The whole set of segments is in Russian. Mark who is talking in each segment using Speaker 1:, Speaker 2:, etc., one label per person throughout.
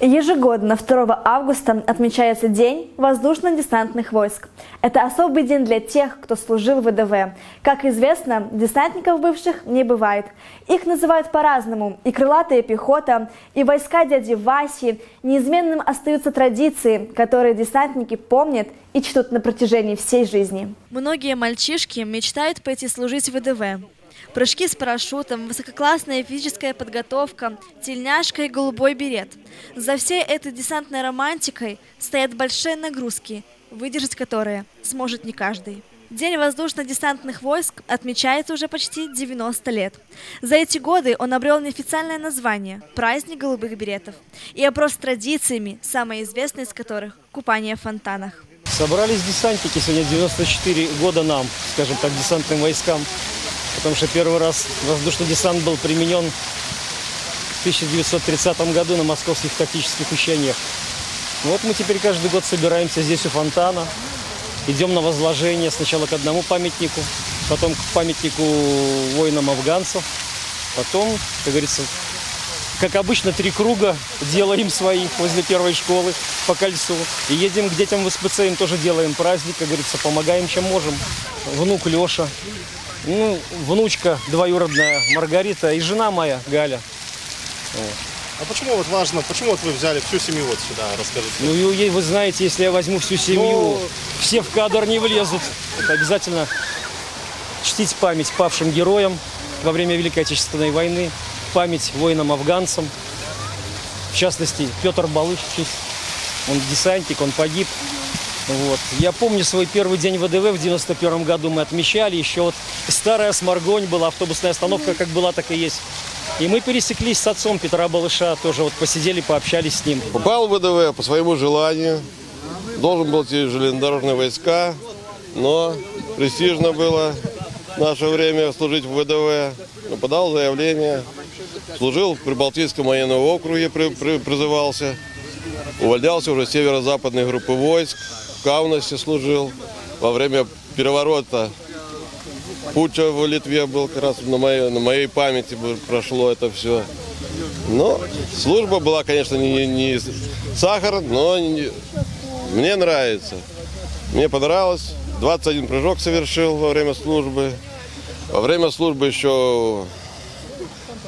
Speaker 1: Ежегодно 2 августа отмечается День воздушно-десантных войск. Это особый день для тех, кто служил в ВДВ. Как известно, десантников бывших не бывает. Их называют по-разному. И крылатая пехота, и войска дяди Васи. Неизменным остаются традиции, которые десантники помнят и чтут на протяжении всей жизни. Многие мальчишки мечтают пойти служить в ВДВ. Прыжки с парашютом, высококлассная физическая подготовка, тельняшка и голубой берет. За всей этой десантной романтикой стоят большие нагрузки, выдержать которые сможет не каждый. День воздушно-десантных войск отмечается уже почти 90 лет. За эти годы он обрел неофициальное название – «Праздник голубых беретов» и опрос традициями, самое известное из которых – купание в фонтанах.
Speaker 2: Собрались десантники сегодня 94 года нам, скажем так, десантным войскам потому что первый раз воздушный десант был применен в 1930 году на московских тактических учениях. Вот мы теперь каждый год собираемся здесь у фонтана, идем на возложение сначала к одному памятнику, потом к памятнику воинам афганцев, потом, как говорится, как обычно, три круга делаем свои возле первой школы по кольцу. И едем к детям в СПЦ, им тоже делаем праздник, как говорится, помогаем, чем можем. Внук Леша ну, внучка двоюродная Маргарита и жена моя Галя.
Speaker 3: Вот. А почему вот важно, почему вот вы взяли всю семью вот сюда, расскажите?
Speaker 2: Ну, вы знаете, если я возьму всю семью, Но... Ну, все в кадр не влезут. Это обязательно чтить память павшим героям во время Великой Отечественной войны, память воинам-афганцам. В частности, Петр Балыш, он десантник, он погиб. Вот. Я помню свой первый день ВДВ в 91 году мы отмечали. Еще вот старая Сморгонь была, автобусная остановка как была, так и есть. И мы пересеклись с отцом Петра Балыша, тоже вот посидели, пообщались с ним.
Speaker 4: Попал в ВДВ по своему желанию. Должен был идти в железнодорожные войска, но престижно было в наше время служить в ВДВ. Ну, подал заявление, служил в Прибалтийском военном округе, при, при, призывался. Увольнялся уже северо-западной группы войск. Каунасе служил. Во время переворота Путча в Литве был как раз на моей, на моей памяти прошло это все. Но служба была, конечно, не, не сахар, но не, мне нравится. Мне понравилось. 21 прыжок совершил во время службы. Во время службы еще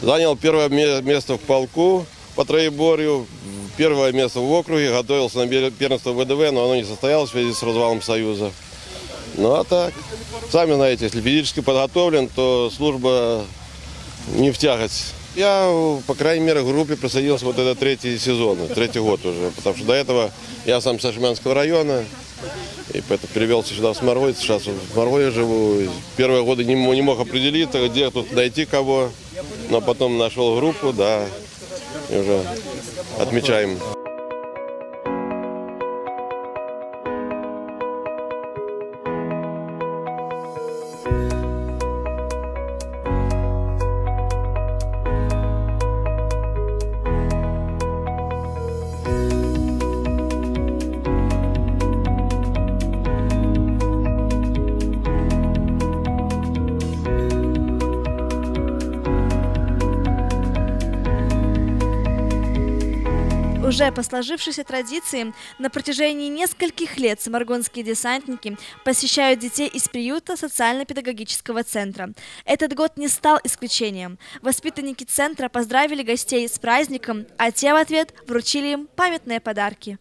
Speaker 4: занял первое место в полку по троеборью первое место в округе, готовился на первенство ВДВ, но оно не состоялось в связи с развалом Союза. Ну а так, сами знаете, если физически подготовлен, то служба не в тягость. Я, по крайней мере, в группе присоединился вот это третий сезон, третий год уже, потому что до этого я сам с Ашмянского района, и поэтому перевелся сюда в Сморгой, сейчас в Сморгое живу. Первые годы не, не мог определиться, где тут найти кого, но потом нашел группу, да, и уже отмечаем.
Speaker 1: Уже по сложившейся традиции на протяжении нескольких лет самаргонские десантники посещают детей из приюта социально-педагогического центра. Этот год не стал исключением. Воспитанники центра поздравили гостей с праздником, а те в ответ вручили им памятные подарки.